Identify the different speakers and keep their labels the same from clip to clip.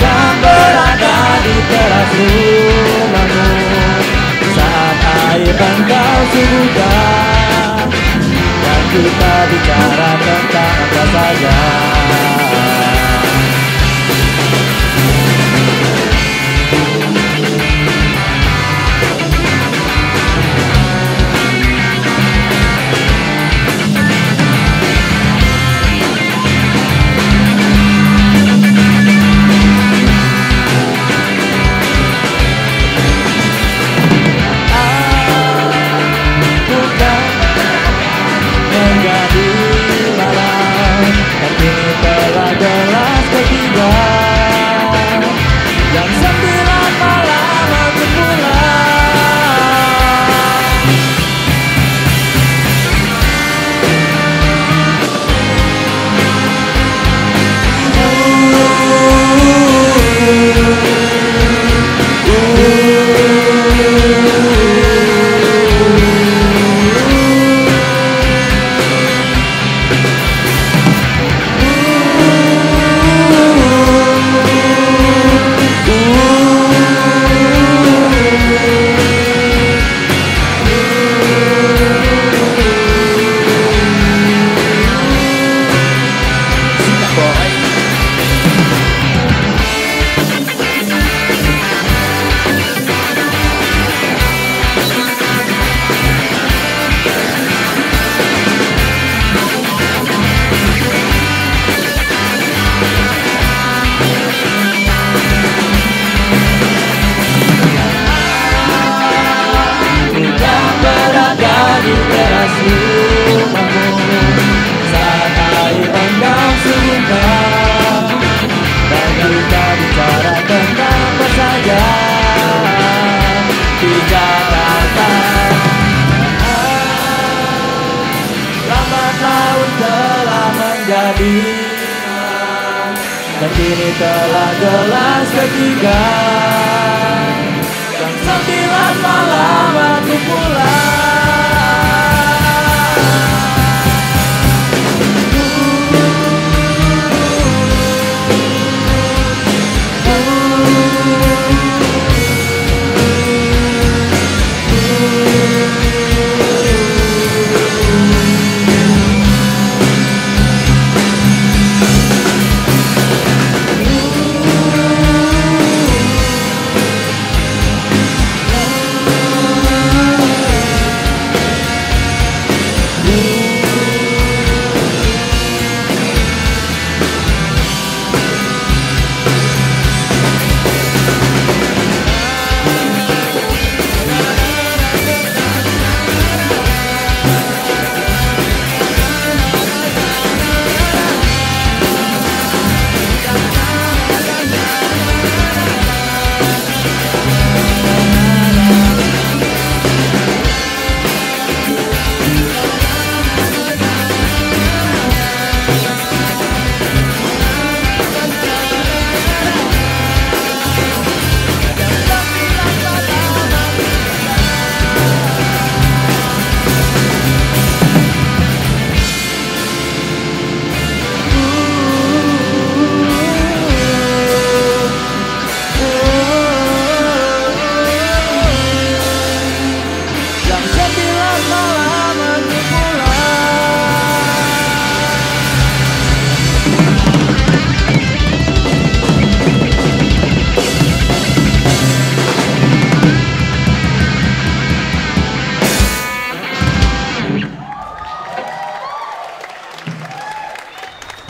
Speaker 1: dan berada di teras rumahmu Saat air kita bicara tentang apa saja teras rumahmu saat air engkau suka dan kita bicara tentang apa saja di Jakarta. Lambat telah menjadi dan kini telah gelas ketiga.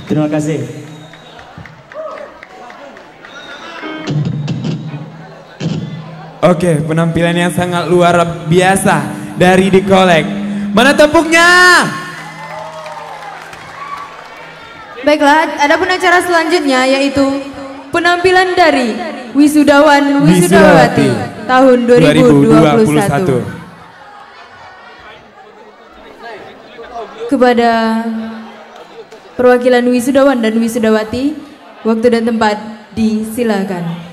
Speaker 1: Terima kasih.
Speaker 2: Oke, penampilan yang sangat luar biasa dari The Collect. Mana tepuknya?
Speaker 3: Baiklah, ada pun acara selanjutnya yaitu penampilan dari Wisudawan Wisudawati tahun 2021. Kepada perwakilan wisudawan dan wisudawati, waktu dan tempat disilakan.